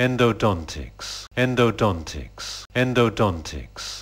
endodontics, endodontics, endodontics,